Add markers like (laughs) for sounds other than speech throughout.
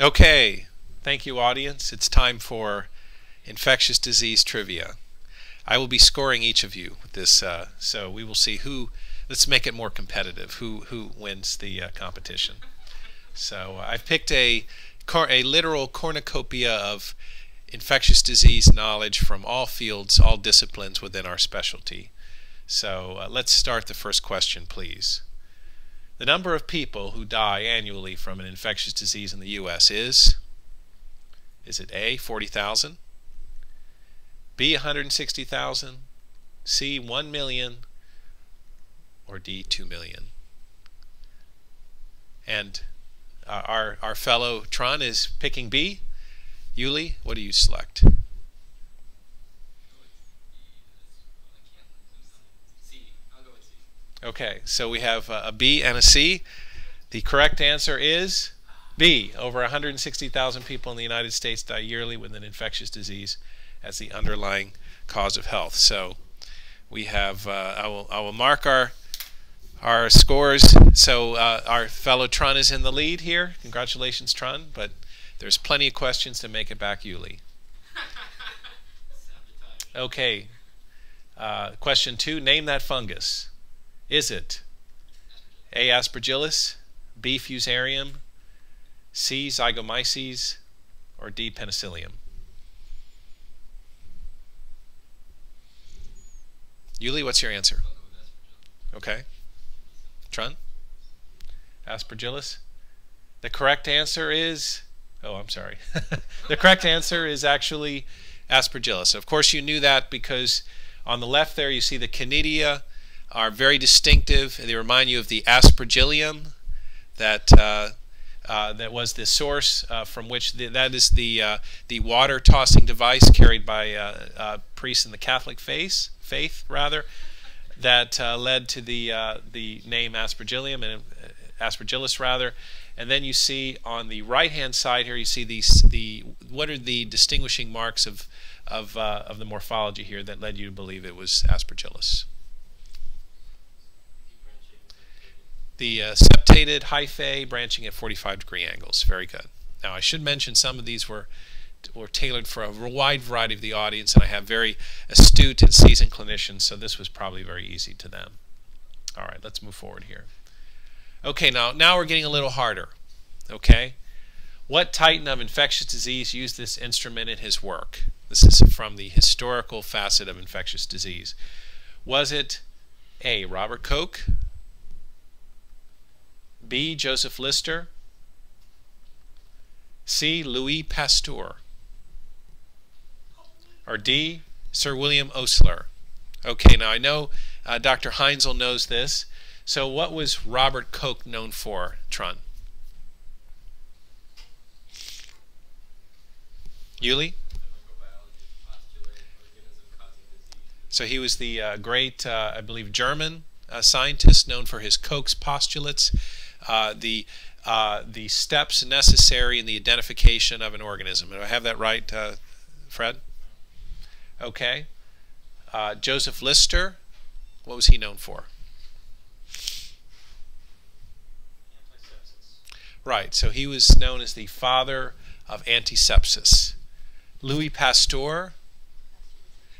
Okay, thank you, audience. It's time for infectious disease trivia. I will be scoring each of you with this, uh, so we will see who. Let's make it more competitive. Who who wins the uh, competition? So uh, I've picked a a literal cornucopia of infectious disease knowledge from all fields, all disciplines within our specialty. So uh, let's start the first question, please. The number of people who die annually from an infectious disease in the U.S. is, is it A, 40,000, B, 160,000, C, 1 million, or D, 2 million? And uh, our, our fellow Tron is picking B. Yuli, what do you select? Okay, so we have a B and a C. The correct answer is B. Over 160,000 people in the United States die yearly with an infectious disease as the underlying cause of health. So we have, uh, I, will, I will mark our, our scores. So uh, our fellow Tron is in the lead here. Congratulations, Tron. But there's plenty of questions to make it back, Yuli. (laughs) Okay. Uh, question two, name that fungus. Is it A. aspergillus, B. fusarium, C. zygomyces, or D. penicillium? Yuli, what's your answer? Okay. Trun? Aspergillus? The correct answer is, oh, I'm sorry. (laughs) the correct answer is actually aspergillus. Of course, you knew that because on the left there you see the conidia are very distinctive. And they remind you of the aspergillum that uh, uh, that was the source uh, from which the, that is the uh, the water tossing device carried by uh, uh, priests in the Catholic faith, faith rather, that led to the the name aspergillum and aspergillus rather. And then you see on the right hand side here, you see these the what are the distinguishing marks of of of the morphology here that led you to believe it was aspergillus. The uh, septated hyphae branching at 45 degree angles. Very good. Now I should mention some of these were were tailored for a wide variety of the audience, and I have very astute and seasoned clinicians, so this was probably very easy to them. All right, let's move forward here. Okay, now now we're getting a little harder. Okay, what titan of infectious disease used this instrument in his work? This is from the historical facet of infectious disease. Was it A. Robert Koch, B. Joseph Lister. C. Louis Pasteur. Or D. Sir William Osler. Okay, now I know uh, Dr. Heinzel knows this. So what was Robert Koch known for, Tron? Yuli? So he was the uh, great, uh, I believe, German uh, scientist known for his Koch's postulates uh, the uh, the steps necessary in the identification of an organism. Do I have that right, uh, Fred? Okay. Uh, Joseph Lister, what was he known for? Antisepsis. Right, so he was known as the father of antisepsis. Louis Pasteur,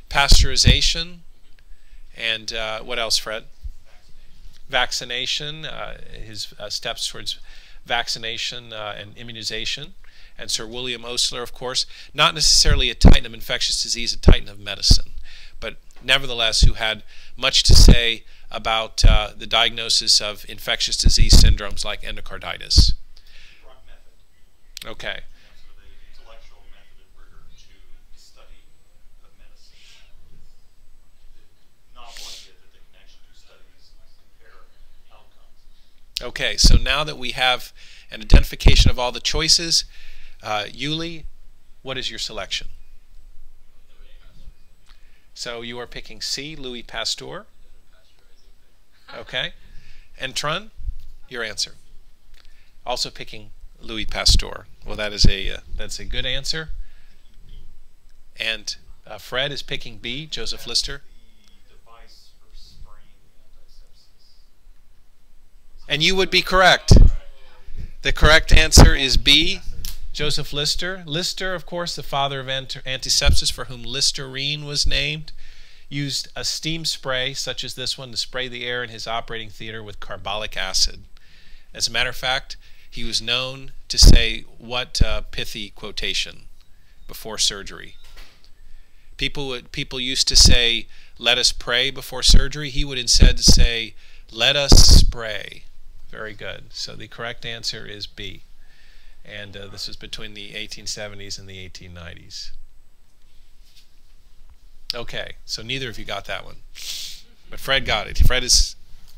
pasteurization, and uh, what else, Fred? Vaccination, uh, his uh, steps towards vaccination uh, and immunization, and Sir William Osler, of course, not necessarily a titan of infectious disease, a titan of medicine, but nevertheless who had much to say about uh, the diagnosis of infectious disease syndromes like endocarditis. Okay. Okay, so now that we have an identification of all the choices, uh, Yuli, what is your selection? So you are picking C, Louis Pasteur. Okay. And Trun, your answer. Also picking Louis Pasteur. Well, that is a uh, that's a good answer. And uh, Fred is picking B, Joseph Lister. And you would be correct. The correct answer is B, Joseph Lister. Lister, of course, the father of antisepsis, for whom Listerine was named, used a steam spray such as this one to spray the air in his operating theater with carbolic acid. As a matter of fact, he was known to say what uh, pithy quotation before surgery. People would people used to say, "Let us pray before surgery." He would instead say, "Let us spray." Very good. So the correct answer is B and uh, this is between the 1870s and the 1890s. Okay, so neither of you got that one, but Fred got it. Fred is.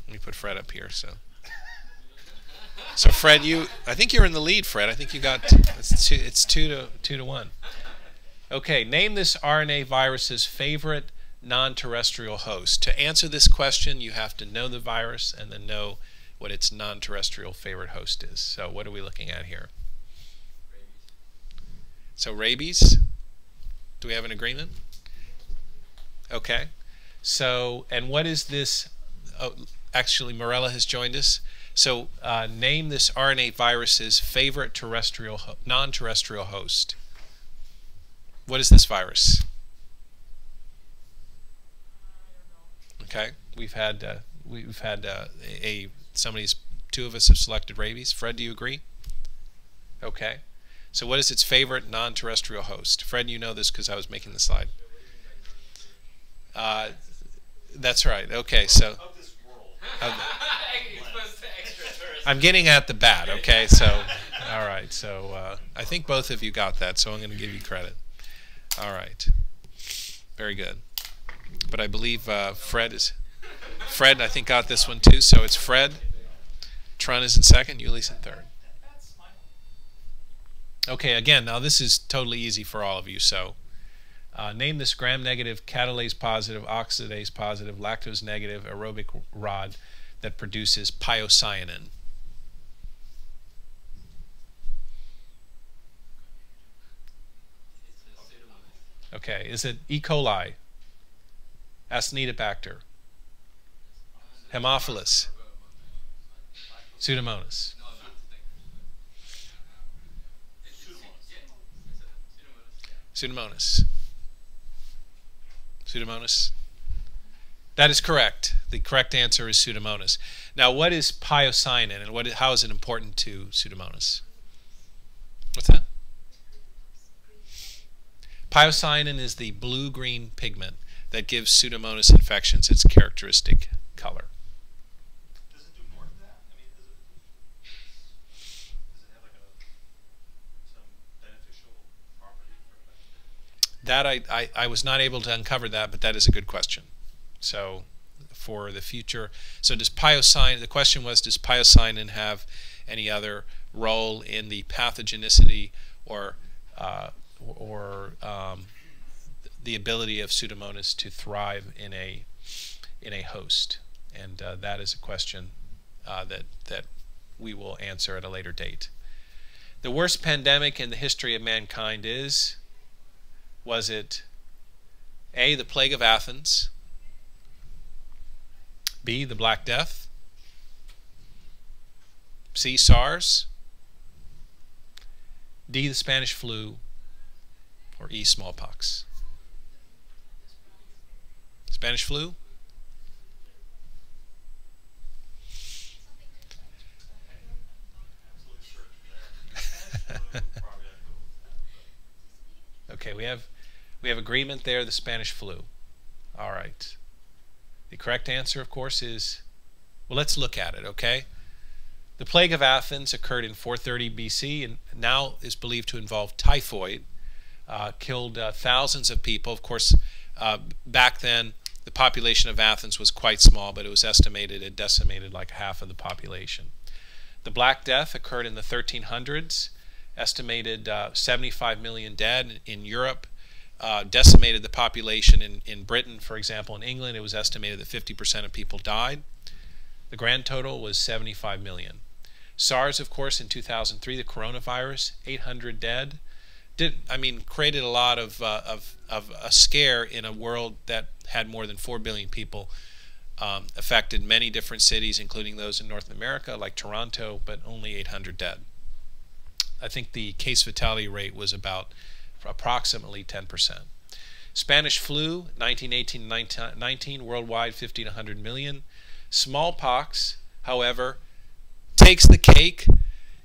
Let me put Fred up here. So, so Fred, you. I think you're in the lead, Fred. I think you got. It's two. It's two to two to one. Okay, name this RNA virus's favorite non-terrestrial host. To answer this question, you have to know the virus and then know what its non-terrestrial favorite host is. So, what are we looking at here? So rabies, do we have an agreement? Okay. So, and what is this? Oh, actually, Morella has joined us. So, uh, name this RNA virus's favorite terrestrial, non-terrestrial host. What is this virus? Okay, we've had uh, we've had uh, a somebody's two of us have selected rabies. Fred, do you agree? Okay. So what is its favorite non-terrestrial host? Fred, you know this because I was making the slide. Uh, that's right. Okay, so uh, (laughs) I'm getting at the bat. Okay, so all right. So uh, I think both of you got that. So I'm going to give you credit. All right. Very good. But I believe uh, Fred is Fred. I think got this one too. So it's Fred. Tron is in second. Yuli's in third. Okay, again, now this is totally easy for all of you. So uh, name this gram-negative, catalase positive, oxidase positive, lactose negative aerobic rod that produces pyocyanin. Okay, is it E. coli, Acinetobacter, Haemophilus, Pseudomonas? Pseudomonas. Pseudomonas. That is correct. The correct answer is Pseudomonas. Now, what is pyocyanin and what, how is it important to Pseudomonas? What's that? Pyocyanin is the blue-green pigment that gives Pseudomonas infections its characteristic color. That I, I, I was not able to uncover that, but that is a good question. So for the future, so does pyocyanin, the question was, does pyocyanin have any other role in the pathogenicity or, uh, or um, the ability of Pseudomonas to thrive in a, in a host? And uh, that is a question uh, that, that we will answer at a later date. The worst pandemic in the history of mankind is was it A, the plague of Athens, B, the Black Death, C, SARS, D, the Spanish flu, or E, smallpox? Spanish flu? (laughs) okay, we have we have agreement there, the Spanish flu. All right. The correct answer, of course, is, well, let's look at it, okay? The plague of Athens occurred in 430 BC and now is believed to involve typhoid, uh, killed uh, thousands of people. Of course, uh, back then, the population of Athens was quite small, but it was estimated it decimated like half of the population. The Black Death occurred in the 1300s, estimated uh, 75 million dead in Europe uh, decimated the population in, in Britain, for example. In England, it was estimated that 50% of people died. The grand total was 75 million. SARS, of course, in 2003, the coronavirus, 800 dead. Did I mean created a lot of, uh, of, of a scare in a world that had more than 4 billion people um, affected many different cities, including those in North America, like Toronto, but only 800 dead. I think the case fatality rate was about approximately 10%. Spanish flu, 1918 19, worldwide 50 to 100 million. Smallpox, however, takes the cake.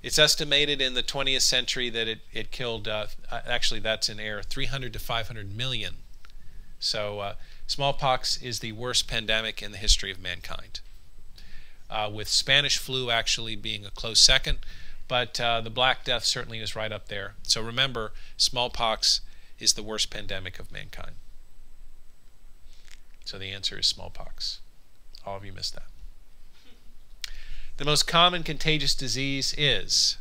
It's estimated in the 20th century that it, it killed, uh, actually, that's in error, 300 to 500 million. So, uh, smallpox is the worst pandemic in the history of mankind. Uh, with Spanish flu actually being a close second, but uh, the Black Death certainly is right up there. So remember, smallpox is the worst pandemic of mankind. So the answer is smallpox. All of you missed that. The most common contagious disease is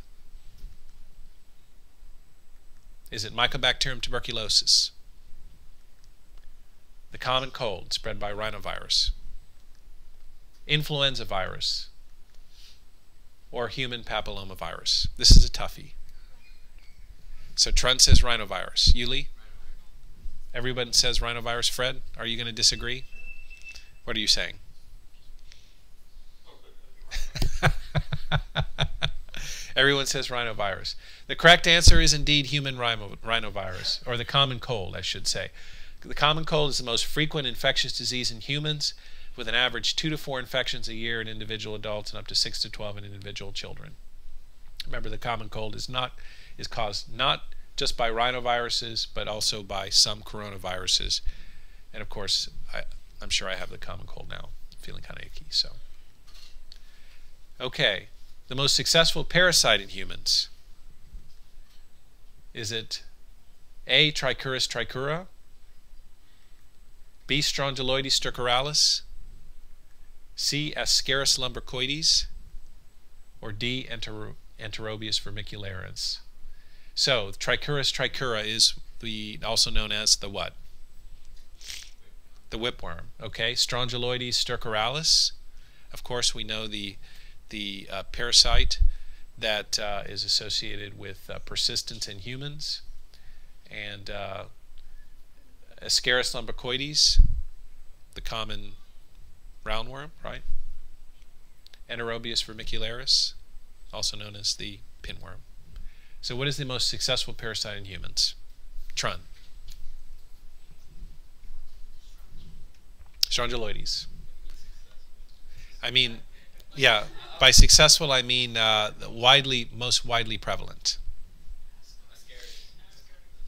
is it Mycobacterium tuberculosis? The common cold spread by rhinovirus. Influenza virus or human papillomavirus. This is a toughie. So Trent says rhinovirus. Yuli? Everyone says rhinovirus. Fred, are you going to disagree? What are you saying? (laughs) Everyone says rhinovirus. The correct answer is indeed human rhinovirus, or the common cold, I should say. The common cold is the most frequent infectious disease in humans, with an average 2 to 4 infections a year in individual adults and up to 6 to 12 in individual children. Remember, the common cold is not is caused not just by rhinoviruses, but also by some coronaviruses. And of course, I, am sure I have the common cold now. I'm feeling kind of icky, so. Okay, the most successful parasite in humans. Is it A. Trichuris trichiura, B. Strongyloides stercoralis, C. Ascaris lumbricoides, or D. Enter Enterobius vermicularis? So Trichuris trichiura is the also known as the what? The whipworm. Okay, Strongyloides stercoralis. Of course, we know the the uh, parasite that uh, is associated with uh, persistence in humans, and uh, Ascaris lumbricoides, the common roundworm, right? Enterobius vermicularis, also known as the pinworm. So what is the most successful parasite in humans? Trun. Strongyloides. I mean, yeah, by successful I mean uh, widely, most widely prevalent.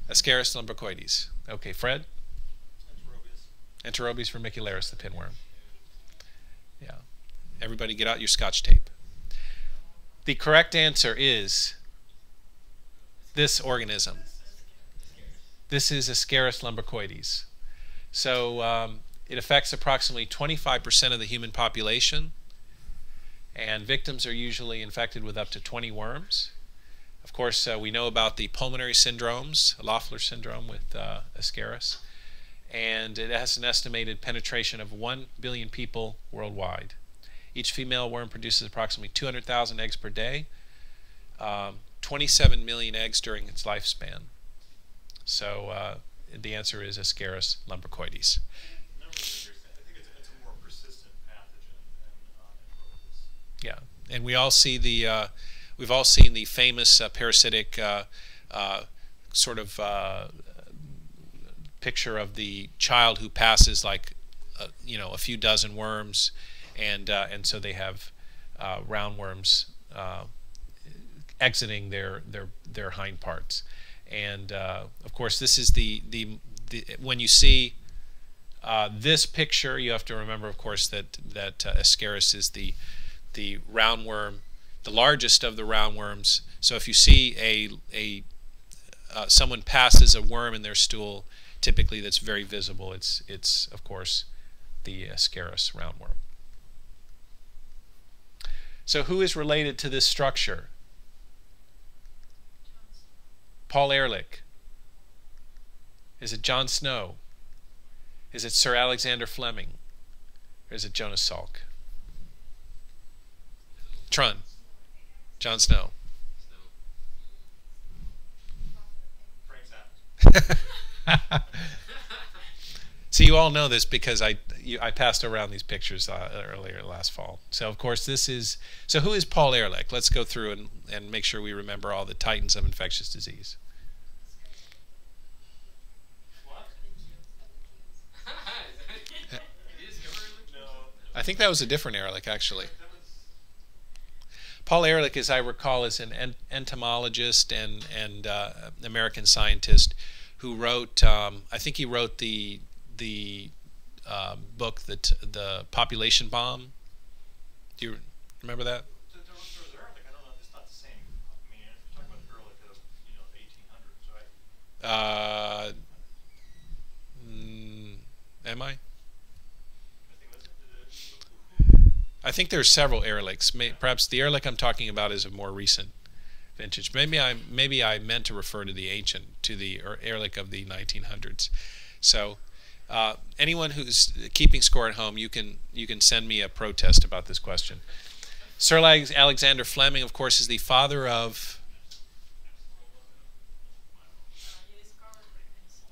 Ascaris lumbricoides. Okay, Fred? Enterobius vermicularis, the pinworm. Everybody get out your scotch tape. The correct answer is this organism. This is Ascaris lumbricoides. So um, it affects approximately 25% of the human population, and victims are usually infected with up to 20 worms. Of course, uh, we know about the pulmonary syndromes, Loeffler syndrome with uh, Ascaris, and it has an estimated penetration of 1 billion people worldwide. Each female worm produces approximately 200,000 eggs per day. Um, 27 million eggs during its lifespan. So uh, the answer is Ascaris lumbricoides. Yeah, and we all see the uh, we've all seen the famous uh, parasitic uh, uh sort of uh, picture of the child who passes like you know a few dozen worms, and and so they have roundworms exiting their their their hind parts. And uh, of course, this is the the, the when you see uh, this picture, you have to remember, of course, that that uh, Ascaris is the the roundworm, the largest of the roundworms. So if you see a a uh, someone passes a worm in their stool, typically that's very visible. It's it's of course the Ascaris roundworm. So who is related to this structure? Paul Ehrlich? Is it John Snow? Is it Sir Alexander Fleming? Or is it Jonas Salk? Trun. John Snow. (laughs) so you all know this because I you, I passed around these pictures uh, earlier last fall. So of course this is so who is Paul Ehrlich? Let's go through and, and make sure we remember all the titans of infectious disease. I think that was a different Ehrlich actually. Paul Ehrlich, as I recall, is an entomologist and and uh, American scientist who wrote. Um, I think he wrote the the uh, book, the the population bomb. Do you remember that? Uh, mm, am I? I think there are several Ehrlichs. May, perhaps the Ehrlich I'm talking about is a more recent vintage. Maybe I maybe I meant to refer to the ancient, to the Ehrlich of the 1900s. So uh, anyone who's keeping score at home, you can you can send me a protest about this question. Sir Alexander Fleming, of course, is the father of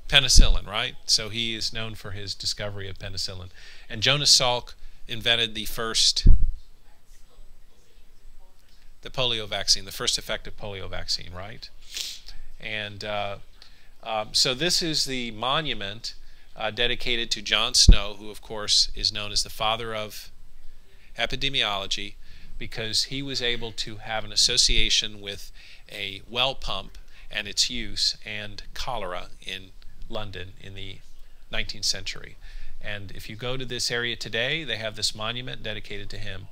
penicillin, right? So he is known for his discovery of penicillin. And Jonas Salk invented the first the polio vaccine, the first effective polio vaccine, right? And uh, um, so this is the monument uh, dedicated to John Snow, who of course is known as the father of epidemiology, because he was able to have an association with a well pump and its use and cholera in London in the 19th century. And if you go to this area today, they have this monument dedicated to him,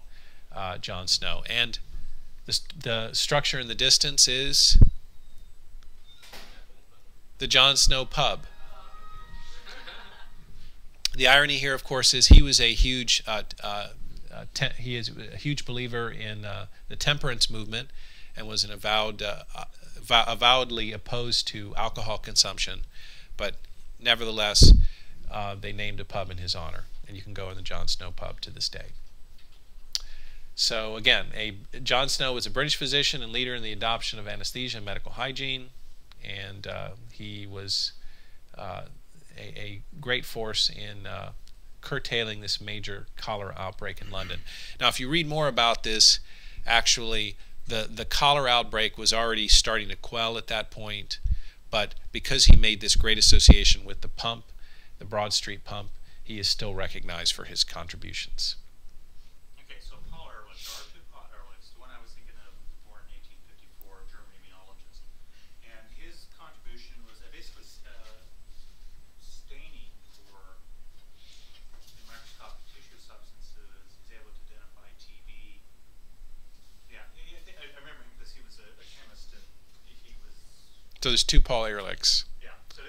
uh, John Snow. And the, the structure in the distance is the John Snow Pub. The irony here, of course, is he was a huge uh, uh, uh he is a huge believer in uh, the temperance movement and was an avowed uh, avowedly opposed to alcohol consumption, but nevertheless they named a pub in his honor, and you can go in the John Snow pub to this day. So again, a, John Snow was a British physician and leader in the adoption of anesthesia and medical hygiene, and he was a, a, great force in uh, curtailing this major cholera outbreak in London. Now, if you read more about this, actually, the, the cholera outbreak was already starting to quell at that point, but because he made this great association with the pump the Broad Street pump, he is still recognized for his contributions. Okay, so Paul Ehrlich, there are two Paul Ehrlichs. The one I was thinking of, born in 1854, German immunologist, and his contribution was uh, basically uh, staining for microscopic tissue substances. He's able to identify TB. Yeah, I, I remember him because he was a, a chemist and he was. So there's two Paul Ehrlichs. Yeah. So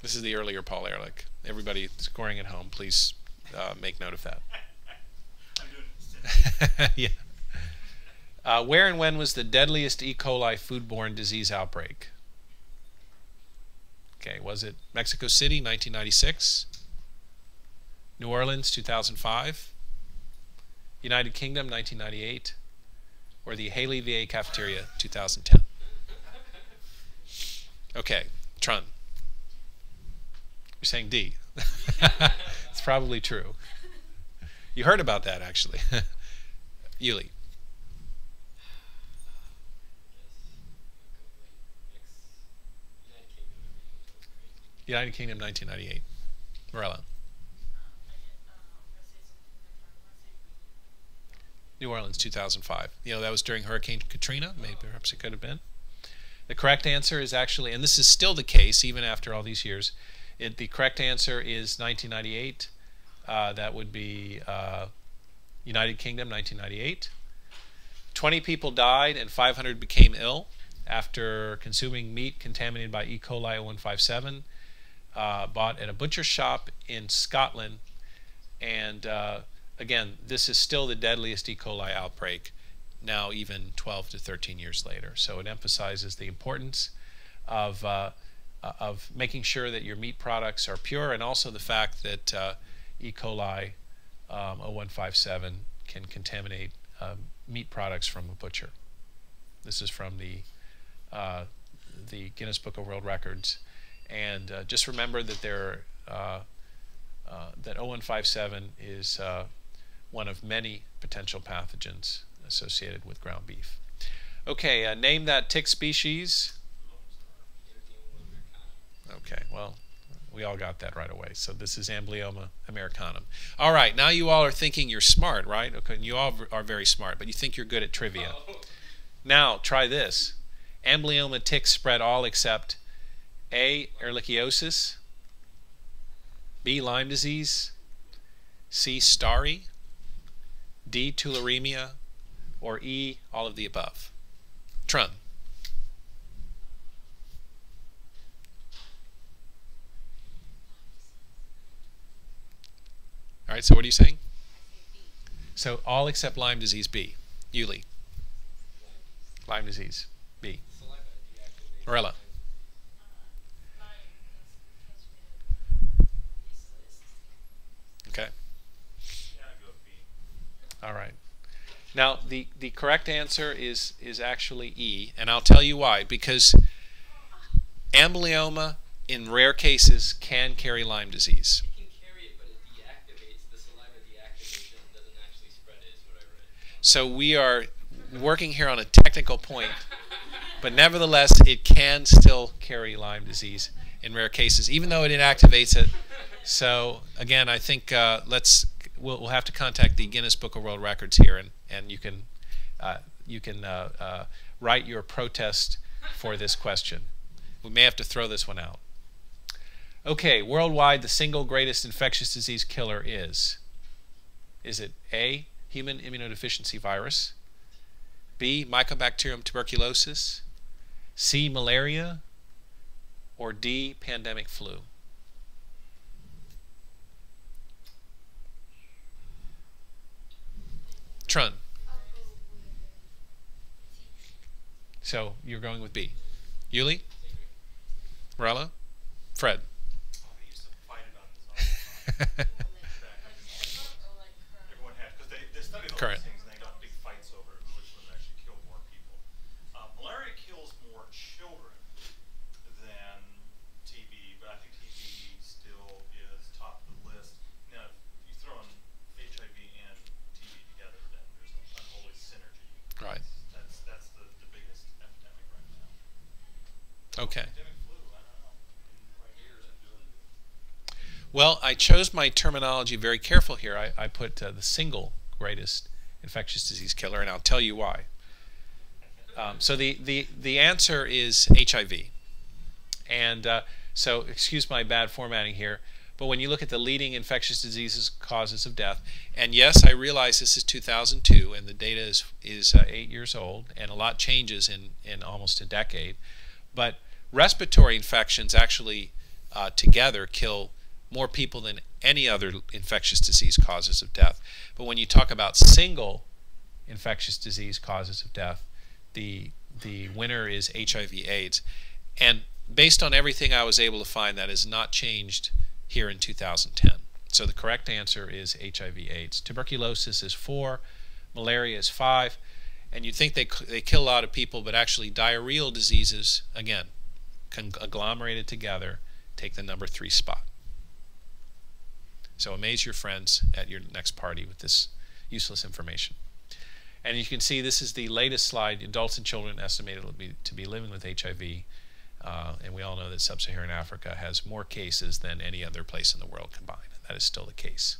this is the earlier Paul Ehrlich. Everybody scoring at home, please uh, make note of that. (laughs) (laughs) yeah. Uh, where and when was the deadliest E. coli foodborne disease outbreak? Okay, was it Mexico City, 1996? New Orleans, 2005? United Kingdom, 1998? Or the Haley VA cafeteria, 2010? Okay, Trun. You're saying D. (laughs) it's probably true. You heard about that, actually. (laughs) Yuli. United Kingdom, 1998. Morella. New Orleans, 2005. You know, that was during Hurricane Katrina. Maybe perhaps it could have been. The correct answer is actually, and this is still the case even after all these years, it, the correct answer is 1998. Uh, that would be uh, United Kingdom, 1998. 20 people died and 500 became ill after consuming meat contaminated by E. coli 0157, uh, bought at a butcher shop in Scotland. And uh, again, this is still the deadliest E. coli outbreak now, even 12 to 13 years later. So it emphasizes the importance of uh, uh, of making sure that your meat products are pure and also the fact that uh, E. coli um, 0157 can contaminate um, meat products from a butcher. This is from the uh, the Guinness Book of World Records. And uh, just remember that there are uh, that 0157 is one of many potential pathogens associated with ground beef. Okay, uh, name that tick species. Okay, well, we all got that right away. So this is Amblyomma americanum. All right, now you all are thinking you're smart, right? Okay, you all are very smart, but you think you're good at trivia. Now, try this. Amblyomma ticks spread all except A. ehrlichiosis, B. Lyme disease, C. Stari, D. tularemia, or E. all of the above. Trun. All right, so what are you saying? So all except Lyme disease B. Yuli. Lyme disease B. Morella. Okay. All right. Now the the correct answer is is actually E, and I'll tell you why. Because amblyomma in rare cases can carry Lyme disease. So we are working here on a technical point, (laughs) but nevertheless, it can still carry Lyme disease in rare cases, even though it inactivates it. So again, I think uh, let's we'll, we'll have to contact the Guinness Book of World Records here, and and you can uh, you can uh, uh write your protest for this question. We may have to throw this one out. Okay, worldwide, the single greatest infectious disease killer is. Is it A, human immunodeficiency virus, B, Mycobacterium tuberculosis, C, malaria, or D, pandemic flu? Trun. So you're going with B. Yuli? Morella? Fred? (laughs) current. Things, and they got big fights over which one actually killed more people. Uh, malaria kills more children than TB, but I think TB still is top of the list. Now, if you throw in HIV and TB together, then there's an unholy synergy. Right. That's that's the, the biggest epidemic right now. Okay. Well, I chose my terminology very careful here. I, I put uh, the single greatest infectious disease killer, and I'll tell you why. Um, so the, the, the answer is HIV. And uh, so, excuse my bad formatting here, but when you look at the leading infectious diseases causes of death, and yes, I realize this is 2002 and the data is, is uh, eight years old, and a lot changes in, in almost a decade, but respiratory infections actually uh, together kill more people than any other infectious disease causes of death. But when you talk about single infectious disease causes of death, the the winner is HIV/AIDS, and based on everything I was able to find, that has not changed here in 2010. So the correct answer is HIV/AIDS. Tuberculosis is four, malaria is five, and you'd think they they kill a lot of people, but actually diarrheal diseases again, agglomerated together, take the number three spot. So amaze your friends at your next party with this useless information. And you can see this is the latest slide. Adults and children estimated to be, living with HIV. Uh, and we all know that sub-Saharan Africa has more cases than any other place in the world combined. That is still the case.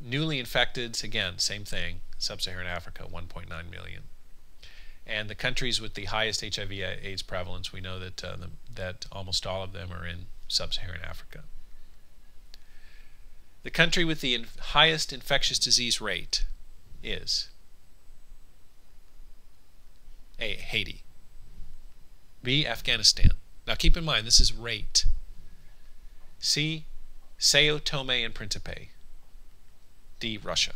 Newly infected, again, same thing. Sub-Saharan Africa, 1.9 million. And the countries with the highest HIV/AIDS prevalence, we know that uh, the, that almost all of them are in sub-Saharan Africa. The country with the highest infectious disease rate is A. Haiti. B. Afghanistan. Now keep in mind, this is rate. C. Sao Tome and Principe. D. Russia.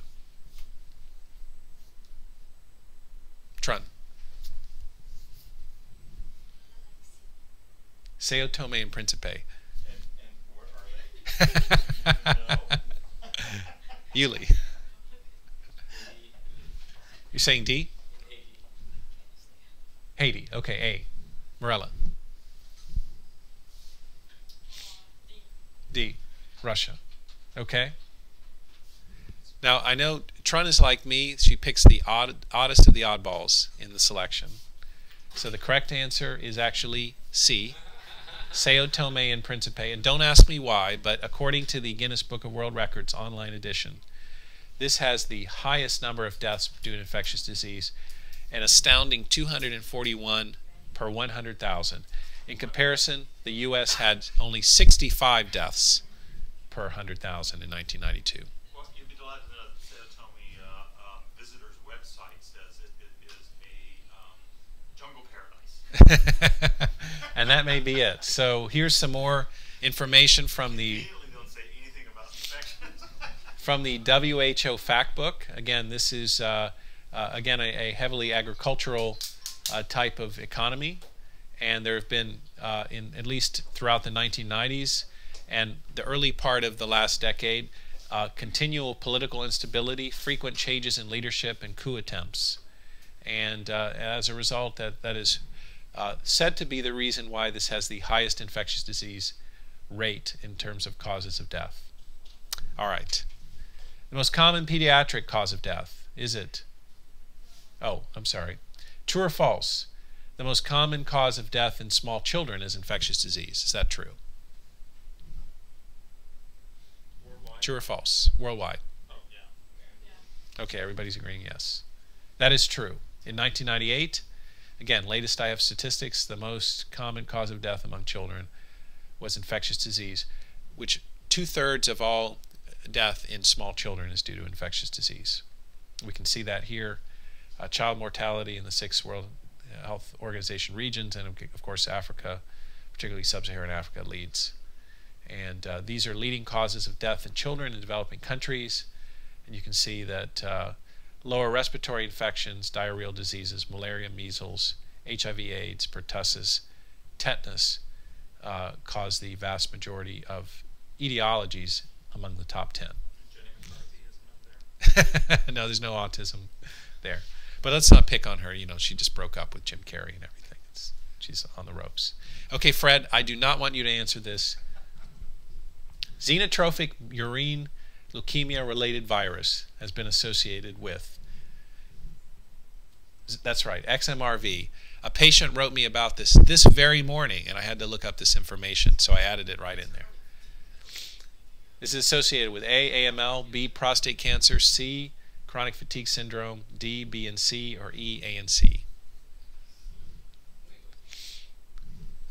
Trun. Sao Tome and Principe. Yuli. You're saying D? Haiti. Okay, A. Morella. D. Russia. Okay? Now, I know Trun is like me. She picks the odd, oddest of the oddballs in the selection. So the correct answer is actually C, Sao Tome and Principe. And don't ask me why, but according to the Guinness Book of World Records online edition, this has the highest number of deaths due to infectious disease, an astounding 241 per 100,000. In comparison, the U.S. had only 65 deaths per 100,000 in 1992. Well, you'd be delighted to know that Sao Tome uh, um, visitors' website says it, it is a um, jungle paradise. (laughs) and that may be it. So here's some more information from the from the WHO fact book. Again, this is uh, uh, again a, a heavily agricultural uh, type of economy, and there have been uh, in at least throughout the 1990s and the early part of the last decade, uh, continual political instability, frequent changes in leadership, and coup attempts. And uh, as a result, that that is uh, said to be the reason why this has the highest infectious disease rate in terms of causes of death. All right. The most common pediatric cause of death, is it? Oh, I'm sorry. True or false? The most common cause of death in small children is infectious disease. Is that true? Worldwide. True or false? Worldwide. Oh, yeah. Okay, everybody's agreeing yes. That is true. In 1998, again, latest I have statistics, the most common cause of death among children was infectious disease, which two thirds of all death in small children is due to infectious disease. We can see that here. Uh, child mortality in the six World Health Organization regions, and of course, Africa, particularly sub Saharan Africa, leads. And uh, these are leading causes of death in children in developing countries. And you can see that uh, lower respiratory infections, diarrheal diseases, malaria, measles, HIV, AIDS, pertussis, tetanus uh, cause the vast majority of etiologies among the top 10. Jenny McCarthy isn't up there. no, there's no autism there. But let's not pick on her. You know, she just broke up with Jim Carrey and everything. It's, she's on the ropes. Okay, Fred, I do not want you to answer this. Xenotropic murine leukemia related virus has been associated with. That's right, XMRV. A patient wrote me about this this very morning, and I had to look up this information, so I added it right in there. This is associated with A, AML, B, prostate cancer, C, chronic fatigue syndrome, D, B, and C, or E, A, and C.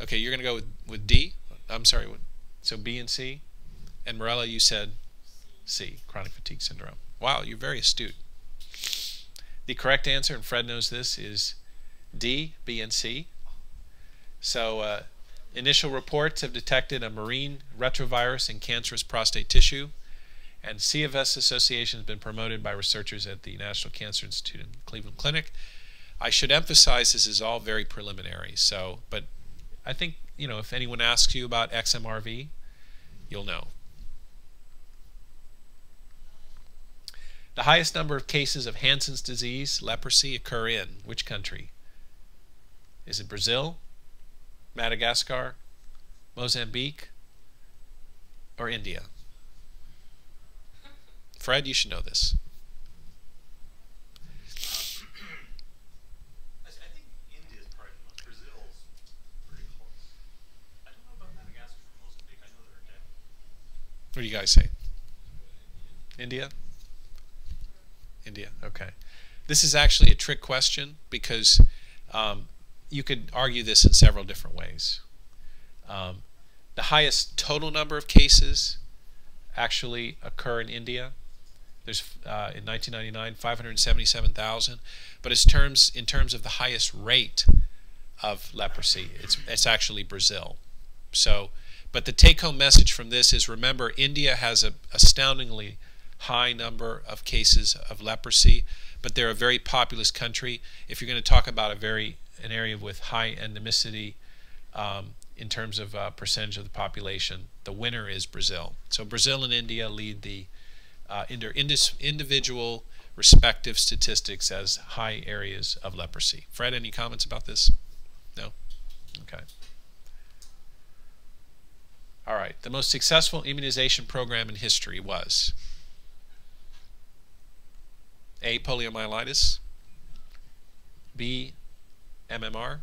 Okay, you're going to go with, with D? I'm sorry, so B and C? And Morella, you said C, chronic fatigue syndrome. Wow, you're very astute. The correct answer, and Fred knows this, is D, B, and C. So, uh, initial reports have detected a murine retrovirus in cancerous prostate tissue, and CFS association has been promoted by researchers at the National Cancer Institute and Cleveland Clinic. I should emphasize this is all very preliminary. So, but I think you know if anyone asks you about XMRV, you'll know. The highest number of cases of Hansen's disease, leprosy, occur in which country? Is it Brazil, Madagascar, Mozambique, or India? Fred, you should know this. I, s- I think India's probably the most. Brazil's pretty close. I don't know about Madagascar or Mozambique. I know they're endemic. What do you guys say? India? India, okay. This is actually a trick question because um, you could argue this in several different ways. Um, the highest total number of cases actually occur in India. There's uh, in 1999 577,000, but terms in terms of the highest rate of leprosy, it's it's actually Brazil. So, but the take-home message from this is: remember, India has a astoundingly high number of cases of leprosy, but they're a very populous country. If you're going to talk about a very an area with high endemicity um, in terms of uh, percentage of the population, the winner is Brazil. So Brazil and India lead the uh, in their individual respective statistics as high areas of leprosy. Fred, any comments about this? No? Okay. All right. The most successful immunization program in history was A. Poliomyelitis, B. MMR,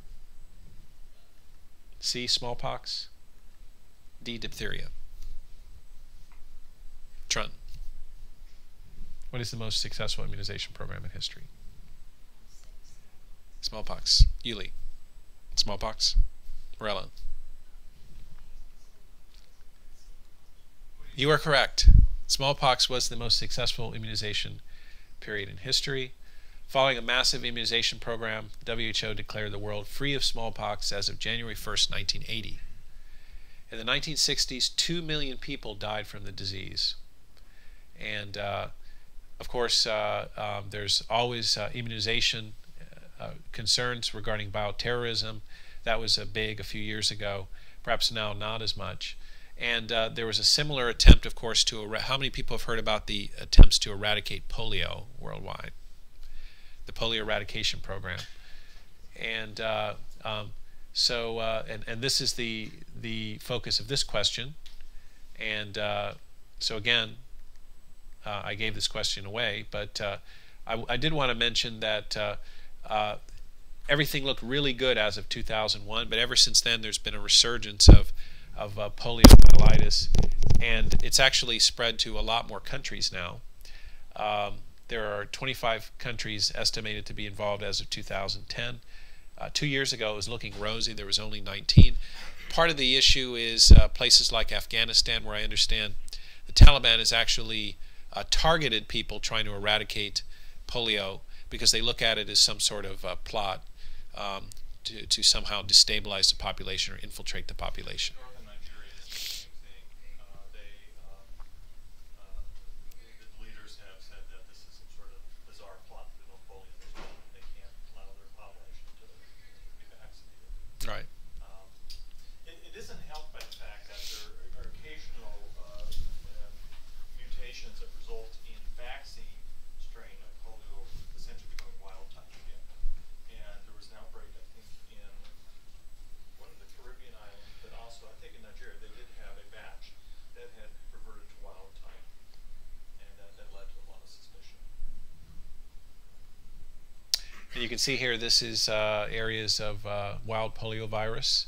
C. Smallpox, D. Diphtheria. Trun. What is the most successful immunization program in history? Smallpox. Yuli. Smallpox. Morella. You are correct. Smallpox was the most successful immunization period in history. Following a massive immunization program, WHO declared the world free of smallpox as of January 1st, 1980. In the 1960s, 2 million people died from the disease. And uh, of course, uh, um, there's always uh, immunization uh, concerns regarding bioterrorism. That was a big a few years ago, perhaps now not as much. And uh, there was a similar attempt, of course, to how many people have heard about the attempts to eradicate polio worldwide? The polio eradication program. And uh, um, so, uh, and, and this is the, the focus of this question. And uh, so, again, uh, I gave this question away, but uh, I, I, did want to mention that everything looked really good as of 2001, but ever since then, there's been a resurgence of of uh, poliomyelitis, and it's actually spread to a lot more countries now. Um, there are 25 countries estimated to be involved as of 2010. Uh, two years ago, it was looking rosy. There was only 19. Part of the issue is uh, places like Afghanistan, where I understand the Taliban has actually uh, targeted people trying to eradicate polio because they look at it as some sort of uh, plot um, to, to somehow destabilize the population or infiltrate the population. And you can see here, this is uh, areas of uh, wild poliovirus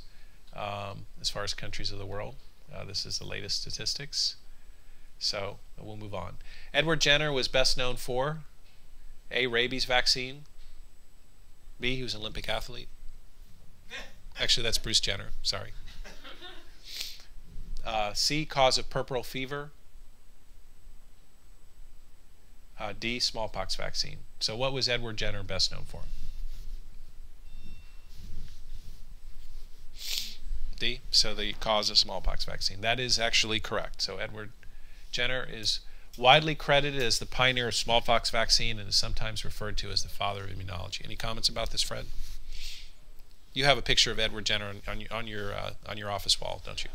um, as far as countries of the world. Uh, this is the latest statistics. So we'll move on. Edward Jenner was best known for A, rabies vaccine. B, he was an Olympic athlete. Actually, that's Bruce Jenner. Sorry. (laughs) Uh, C, cause of puerperal fever. Uh, D, smallpox vaccine. So what was Edward Jenner best known for? D, so the cause of smallpox vaccine. That is actually correct. So Edward Jenner is widely credited as the pioneer of smallpox vaccine and is sometimes referred to as the father of immunology. Any comments about this, Fred? You have a picture of Edward Jenner on, on, on your uh, on your office wall, don't you?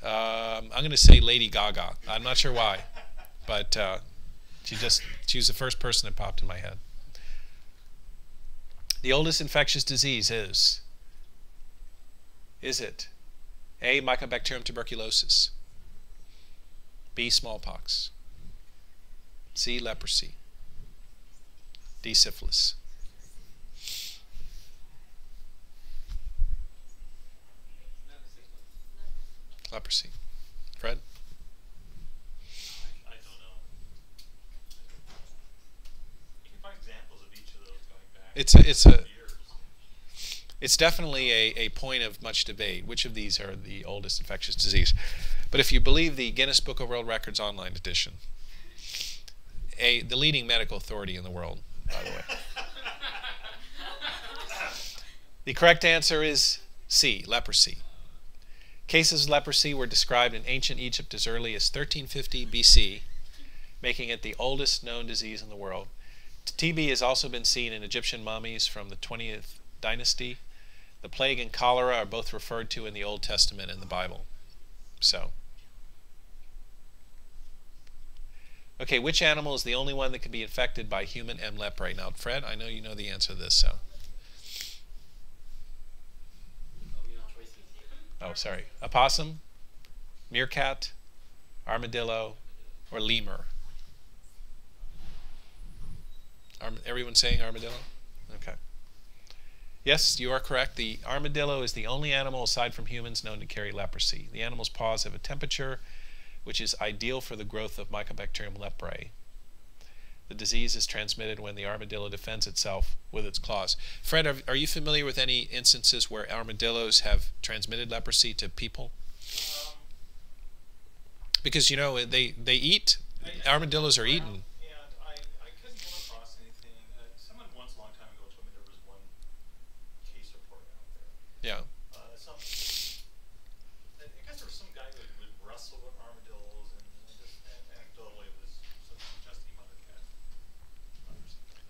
Um, I'm going to say Lady Gaga. I'm not sure why, but uh, she just she was the first person that popped in my head. The oldest infectious disease is is it A. Mycobacterium tuberculosis, B. Smallpox, C. Leprosy, D. Syphilis. Leprosy. Fred? It's a, it's a it's definitely a, a point of much debate. Which of these are the oldest infectious disease? But if you believe the Guinness Book of World Records online edition, a the leading medical authority in the world, by the way. (laughs) the correct answer is C, leprosy. Cases of leprosy were described in ancient Egypt as early as 1350 BC, making it the oldest known disease in the world. TB has also been seen in Egyptian mummies from the 20th dynasty. The plague and cholera are both referred to in the Old Testament and the Bible. So, okay, which animal is the only one that can be infected by human M. leprae? Now, Fred, I know you know the answer to this, so. Oh, sorry, opossum, meerkat, armadillo, or lemur? Arm everyone saying armadillo? Okay. Yes, you are correct. The armadillo is the only animal aside from humans known to carry leprosy. The animal's paws have a temperature which is ideal for the growth of Mycobacterium leprae. The disease is transmitted when the armadillo defends itself with its claws. Fred, are, are you familiar with any instances where armadillos have transmitted leprosy to people? Um, Because you know they they eat. Armadillos are eaten. And I, I couldn't come across anything. Uh, someone once a long time ago told me there was one case report out there. Yeah. Uh, some, I I guess there was some guy who would wrestle with armadillos, and uh, just an- anecdotally, it was some suggesting he might have had.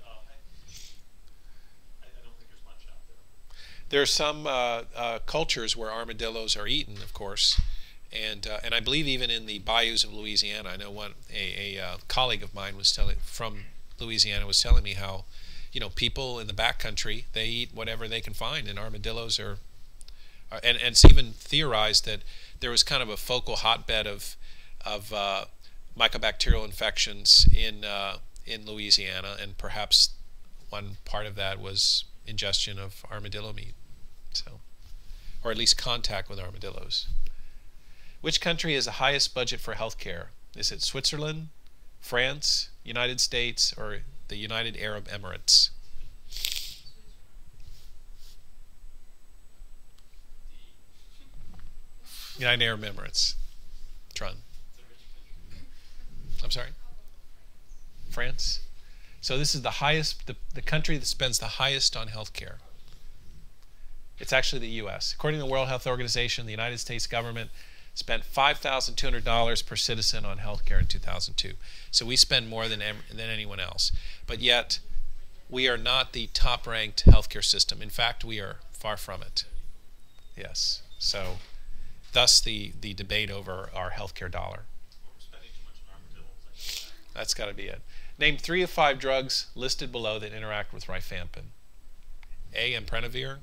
Uh, I, I I don't think there's much out there. There are some uh, uh, cultures where armadillos are eaten, of course, and uh, and I believe even in the bayous of Louisiana. I know one a, a uh, colleague of mine was telling from Louisiana was telling me how, you know, people in the backcountry they eat whatever they can find, and armadillos are, are and, and it's even theorized that there was kind of a focal hotbed of of uh, mycobacterial infections in uh, in Louisiana, and perhaps one part of that was ingestion of armadillo meat. So, or at least contact with armadillos. Which country has the highest budget for healthcare? Is it Switzerland, France, United States, or the United Arab Emirates? United Arab Emirates. Tron. I'm sorry? France? So this is the highest, the, the country that spends the highest on healthcare. It's actually the U.S. According to the World Health Organization, the United States government spent $5,200 per citizen on healthcare in 2002. So we spend more than, than anyone else. But yet, we are not the top ranked healthcare system. In fact, we are far from it. Yes. So, thus the, the debate over our healthcare dollar. We're spending too much on armadillos. I think that. That's got to be it. Name three of five drugs listed below that interact with rifampin. A. Amprenavir.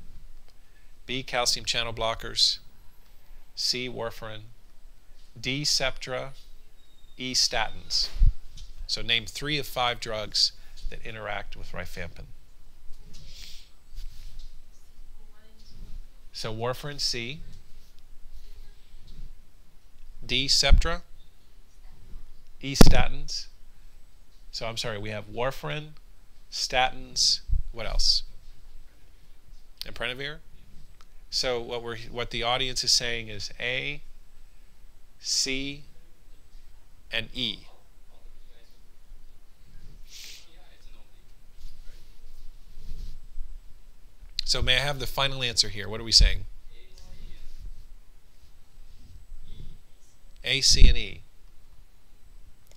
B. Calcium channel blockers. C. Warfarin. D. Septra. E. Statins. So name three of five drugs that interact with rifampin. So warfarin C. D. Septra. E. Statins. So I'm sorry, we have warfarin, statins, what else? Amprenavir. So what we're what the audience is saying is A, C, and E. So may I have the final answer here? What are we saying? A, C, and E.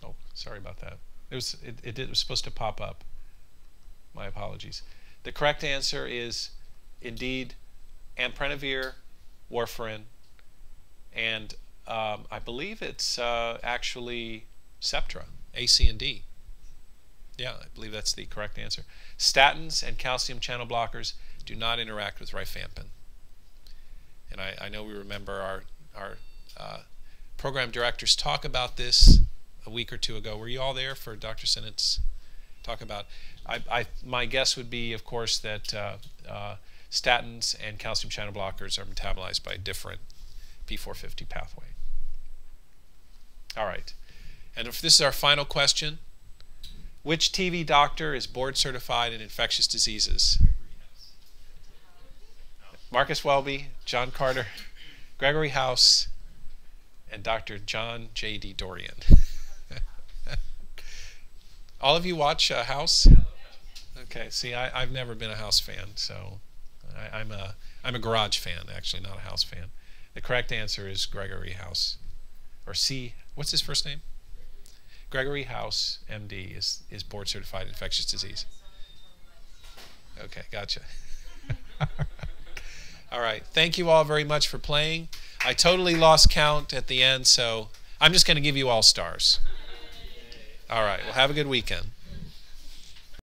Oh, sorry about that. It was it, it, it was supposed to pop up. My apologies. The correct answer is indeed Amprenavir, warfarin, and um, I believe it's uh, actually Septra, A, C, and D. Yeah, I believe that's the correct answer. Statins and calcium channel blockers do not interact with rifampin. And I, I know we remember our our uh, program directors talk about this a week or two ago. Were you all there for Dr. Sinnott's talk about? I, I, my guess would be, of course, that uh, uh, statins and calcium channel blockers are metabolized by a different P450 pathway. All right. And if this is our final question, which TV doctor is board certified in infectious diseases? Marcus Welby, John Carter, Gregory House, and Dr. John J.D. Dorian. (laughs) All of you watch uh, House? Okay. See, I, I've never been a House fan, so I, I'm a I'm a Garage fan, actually, not a House fan. The correct answer is Gregory House, or C. What's his first name? Gregory House, MD, is is board certified in infectious disease. Okay, gotcha. (laughs) all right. Thank you all very much for playing. I totally lost count at the end, so I'm just going to give you all stars. All right. Well, have a good weekend.